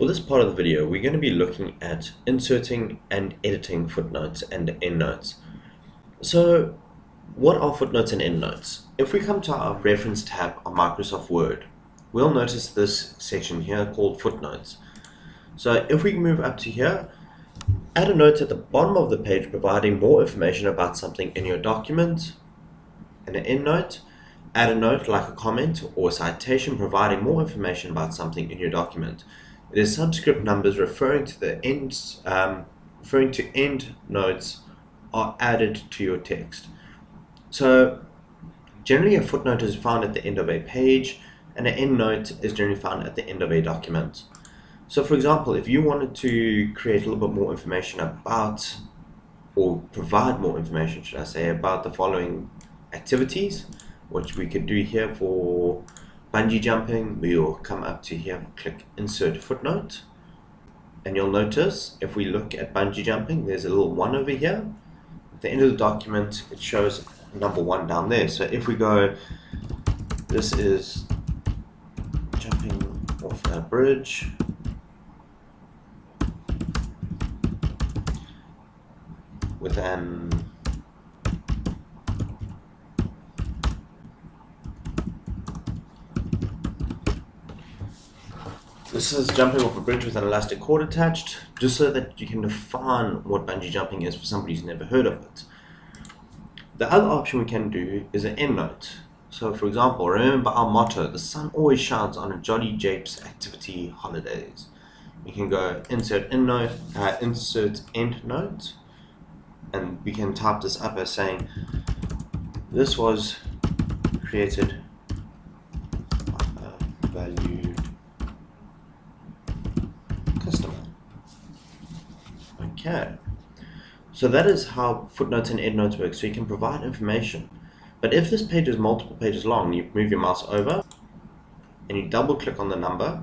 For this part of the video, we're going to be looking at inserting and editing footnotes and endnotes. So, what are footnotes and endnotes? If we come to our reference tab on Microsoft Word, we'll notice this section here called footnotes. So if we move up to here, add a note at the bottom of the page providing more information about something in your document, and an endnote, add a note like a comment or citation providing more information about something in your document. It is subscript numbers referring to the ends, um, referring to end notes are added to your text. So generally a footnote is found at the end of a page and an end note is generally found at the end of a document. So for example, if you wanted to create a little bit more information about or provide more information, should I say, about the following activities, which we could do here for bungee jumping, we will come up to here, click insert footnote, and you'll notice if we look at bungee jumping, there's a little one over here. At the end of the document, it shows number one down there. So if we go, this is jumping off a bridge. with an This is jumping off a bridge with an elastic cord attached, just so that you can define what bungee jumping is for somebody who's never heard of it. The other option we can do is an endnote. So for example, remember our motto, the sun always shines on a Jolly Japes activity holidays. You can go insert endnote, uh, insert end endnote, and we can type this up as saying, this was created by a valued customer. So that is how footnotes and endnotes work. So you can provide information. But if this page is multiple pages long, you move your mouse over and you double click on the number.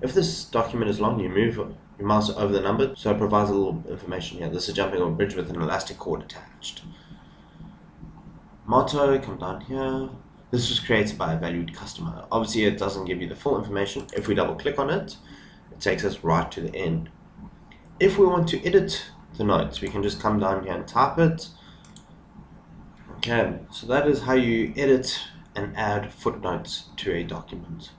If this document is long, you move your mouse over the number, so it provides a little information here. This is jumping on a bridge with an elastic cord attached. Motto, come down here. This was created by a valued customer. Obviously it doesn't give you the full information. If we double click on it, it takes us right to the end. If we want to edit the notes. We can just come down here and type it. Okay, so that is how you edit and add footnotes to a document.